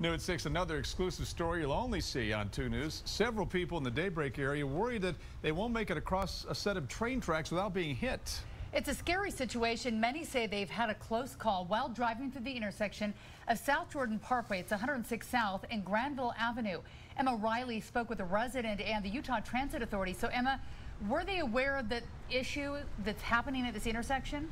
New at 6, another exclusive story you'll only see on 2 News. Several people in the Daybreak area worry that they won't make it across a set of train tracks without being hit. It's a scary situation. Many say they've had a close call while driving through the intersection of South Jordan Parkway. It's 106 South and Grandville Avenue. Emma Riley spoke with a resident and the Utah Transit Authority. So, Emma, were they aware of the issue that's happening at this intersection?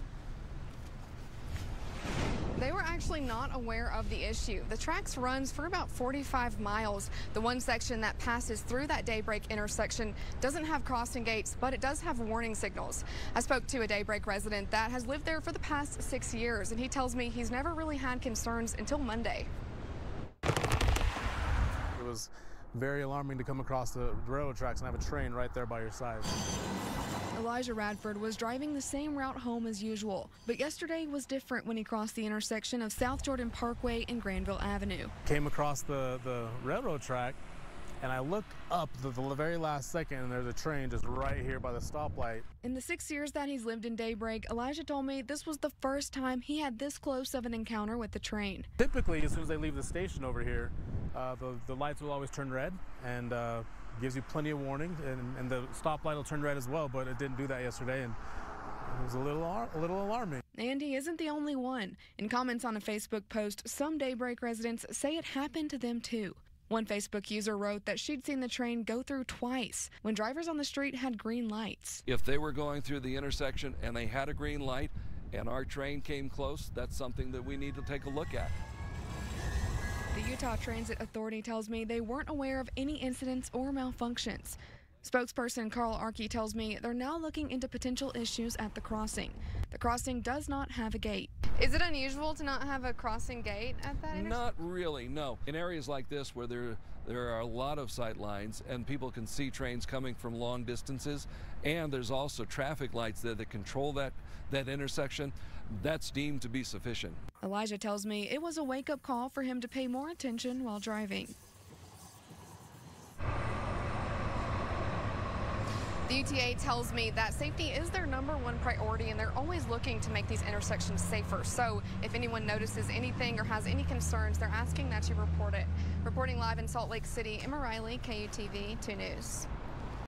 They were actually not aware of the issue. The tracks runs for about 45 miles. The one section that passes through that Daybreak intersection doesn't have crossing gates, but it does have warning signals. I spoke to a Daybreak resident that has lived there for the past six years, and he tells me he's never really had concerns until Monday. It was very alarming to come across the railroad tracks and have a train right there by your side. Elijah Radford was driving the same route home as usual, but yesterday was different when he crossed the intersection of South Jordan Parkway and Grandville Avenue. Came across the, the railroad track and I looked up the, the, very last second and there's a train just right here by the stoplight. In the six years that he's lived in Daybreak, Elijah told me this was the first time he had this close of an encounter with the train. Typically, as soon as they leave the station over here, uh, the, the lights will always turn red and uh, gives you plenty of warning, and, and the stoplight will turn red as well, but it didn't do that yesterday, and it was a little, a little alarming. And he isn't the only one. In comments on a Facebook post, some Daybreak residents say it happened to them too. One Facebook user wrote that she'd seen the train go through twice when drivers on the street had green lights. If they were going through the intersection and they had a green light and our train came close, that's something that we need to take a look at. The Utah Transit Authority tells me they weren't aware of any incidents or malfunctions. Spokesperson Carl Arky tells me they're now looking into potential issues at the crossing. The crossing does not have a gate. Is it unusual to not have a crossing gate at that? Not really, no. In areas like this where there there are a lot of sight lines and people can see trains coming from long distances and there's also traffic lights there that control that that intersection, that's deemed to be sufficient. Elijah tells me it was a wake-up call for him to pay more attention while driving. The UTA tells me that safety is their number one priority and they're always looking to make these intersections safer. So if anyone notices anything or has any concerns, they're asking that you report it. Reporting live in Salt Lake City, Emma Riley, KUTV 2 News.